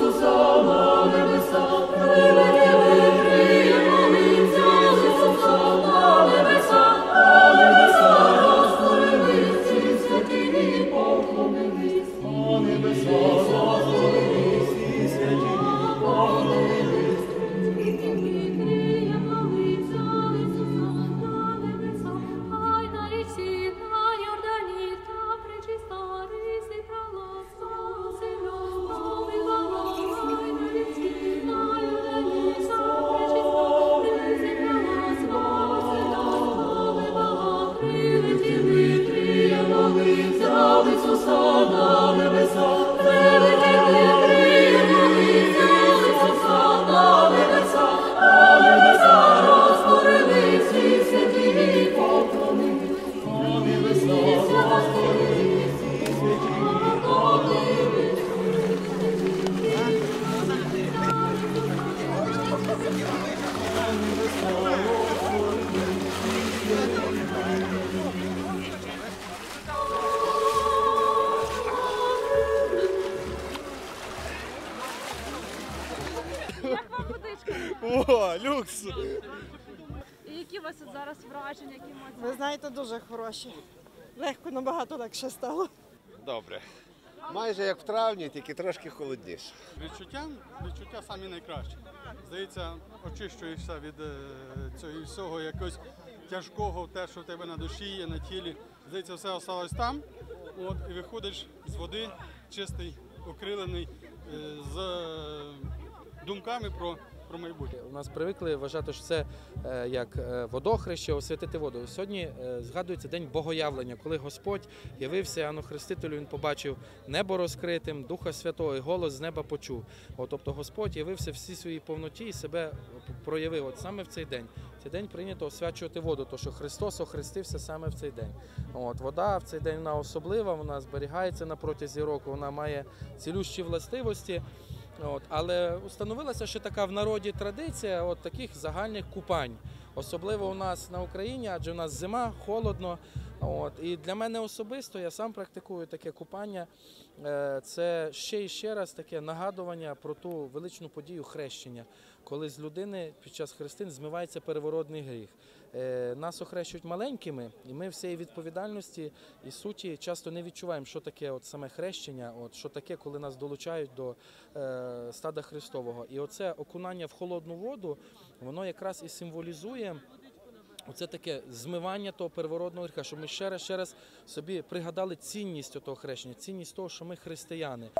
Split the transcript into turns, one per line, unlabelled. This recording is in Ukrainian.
nossos almas. sana le
О, люкс!
І які у вас от зараз враження, які емоції?
Ви знаєте, дуже хороші. Легко, набагато легше стало.
Добре. Майже як в травні, тільки трошки холодніше.
Відчуття, відчуття самі найкращі. Здається, очищуєшся від е, цього всього якогось тяжкого, те, що в тебе на душі є, на тілі. Здається, все осталось там. От, і виходиш з води чистий, окрилений, е, з думками про, про майбутнє.
У нас привикли вважати, що це е, як е, водохреще, освятити воду. Сьогодні е, згадується день богоявлення, коли Господь явився Іоанну Хрестителю, він побачив небо розкритим, Духа Святого, і голос з неба почув. От, тобто Господь явився всій своїй повноті і себе проявив. От саме в цей день. Цей день прийнято освячувати воду, тому що Христос охрестився саме в цей день. От, вода в цей день вона особлива, вона зберігається на протязі року, вона має цілющі властивості. От, але установилася ще така в народі традиція от таких загальних купань. Особливо у нас на Україні, адже у нас зима, холодно. От, і для мене особисто я сам практикую таке купання. Е, Це ще і ще раз таке нагадування про ту величну подію хрещення, коли з людини під час хрестин змивається переворотний гріх. Е, Нас охрещують маленькими, і ми всієї відповідальності і суті часто не відчуваємо, що таке от саме хрещення, от що таке, коли нас долучають до е, стада Христового. І оце окунання в холодну воду, воно якраз і символізує. Оце таке змивання того первородного гріха, що ми ще раз ще раз собі пригадали цінність того хрещення, цінність того, що ми християни.